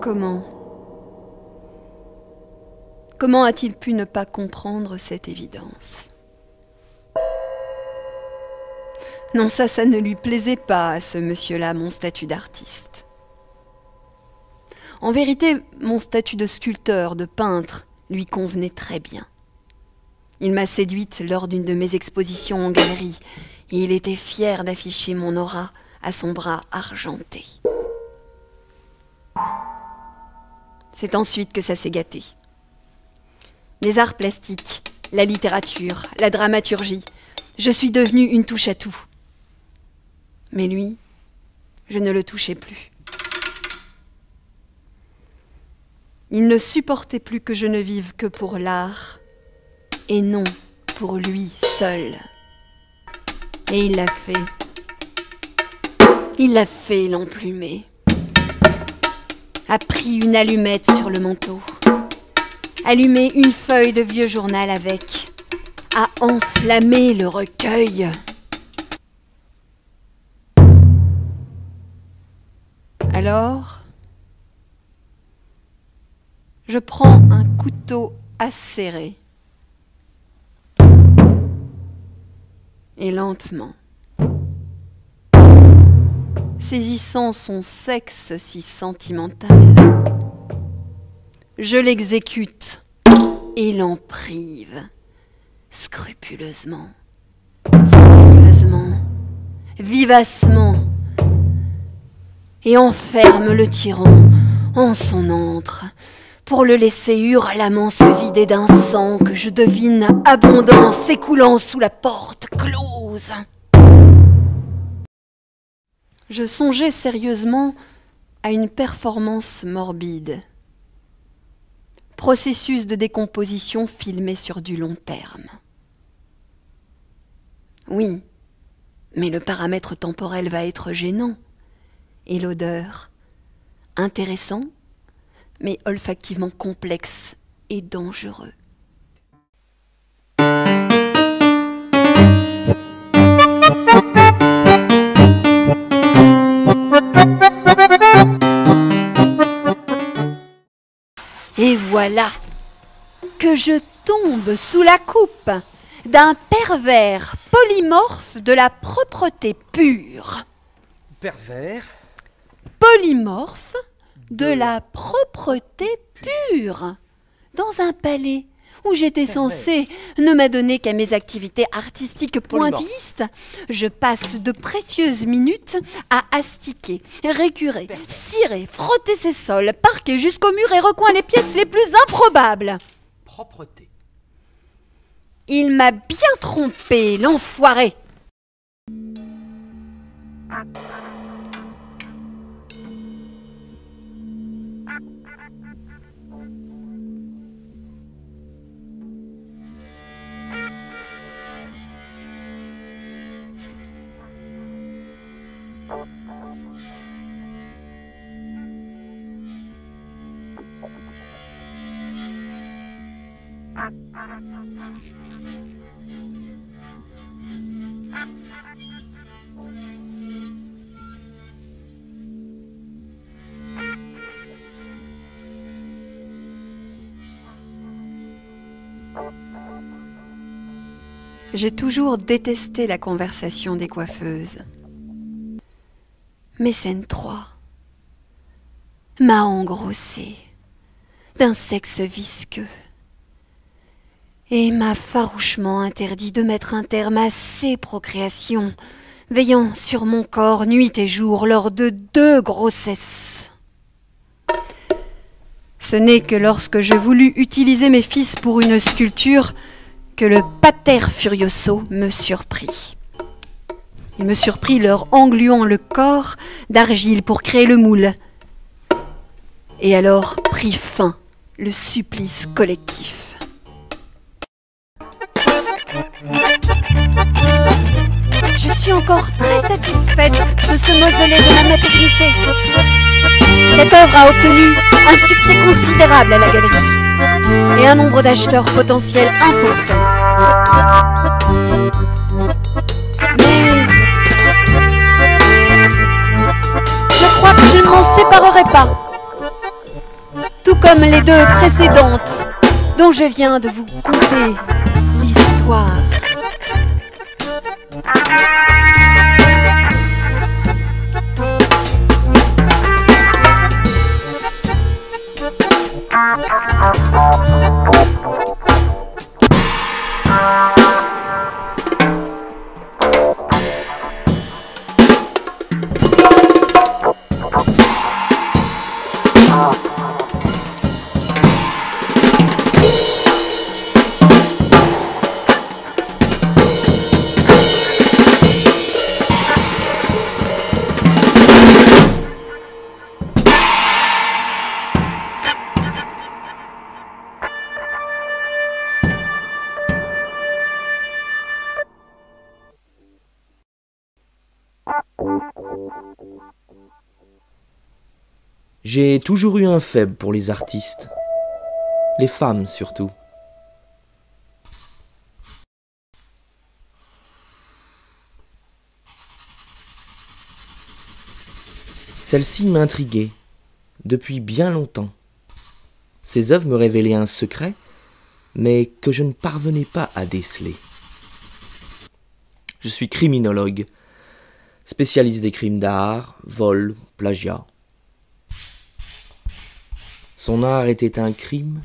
Comment? Comment a-t-il pu ne pas comprendre cette évidence? Non, ça, ça ne lui plaisait pas à ce monsieur-là, mon statut d'artiste. En vérité, mon statut de sculpteur, de peintre, lui convenait très bien. Il m'a séduite lors d'une de mes expositions en galerie, et il était fier d'afficher mon aura à son bras argenté. C'est ensuite que ça s'est gâté. Les arts plastiques, la littérature, la dramaturgie, je suis devenue une touche à tout. Mais lui, je ne le touchais plus. Il ne supportait plus que je ne vive que pour l'art et non pour lui seul. Et il l'a fait. Il l'a fait, l'emplumé. A pris une allumette sur le manteau, allumé une feuille de vieux journal avec, a enflammé le recueil. Alors, je prends un couteau acéré. Et lentement, saisissant son sexe si sentimental, je l'exécute et l'en prive scrupuleusement, vivacement, et enferme le tyran en son antre, pour le laisser hurlemment se vider d'un sang que je devine abondant s'écoulant sous la porte close. Je songeais sérieusement à une performance morbide, processus de décomposition filmé sur du long terme. Oui, mais le paramètre temporel va être gênant, et l'odeur intéressant mais olfactivement complexe et dangereux. Voilà que je tombe sous la coupe d'un pervers polymorphe de la propreté pure. Pervers Polymorphe de la propreté pure dans un palais où j'étais censée ne m'adonner qu'à mes activités artistiques pointillistes, je passe de précieuses minutes à astiquer, récurer, cirer, frotter ses sols, parquer jusqu'au mur et recoin les pièces les plus improbables. Propreté. Il m'a bien trompé, l'enfoiré. J'ai toujours détesté la conversation des coiffeuses. Mais scène 3 m'a engrossé d'un sexe visqueux et m'a farouchement interdit de mettre un terme à ces procréations, veillant sur mon corps nuit et jour lors de deux grossesses. Ce n'est que lorsque je voulus utiliser mes fils pour une sculpture que le pater furioso me surprit. Il me surprit leur engluant le corps d'argile pour créer le moule. Et alors prit fin le supplice collectif. Je suis encore très satisfaite de ce mausolée de la maternité. Cette œuvre a obtenu un succès considérable à la galerie et un nombre d'acheteurs potentiels important. Pas. comme les deux précédentes dont je viens de vous conter l'histoire. J'ai toujours eu un faible pour les artistes. Les femmes surtout. Celle-ci m'intriguait depuis bien longtemps. Ses œuvres me révélaient un secret, mais que je ne parvenais pas à déceler. Je suis criminologue, spécialiste des crimes d'art, vol, plagiat. Son art était un crime,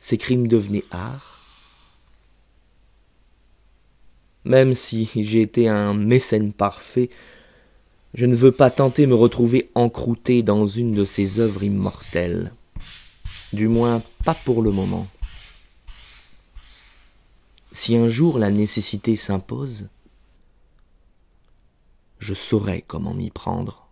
ses crimes devenaient art? Même si j'ai été un mécène parfait, je ne veux pas tenter me retrouver encrouté dans une de ces œuvres immortelles. Du moins pas pour le moment. Si un jour la nécessité s'impose, je saurai comment m'y prendre.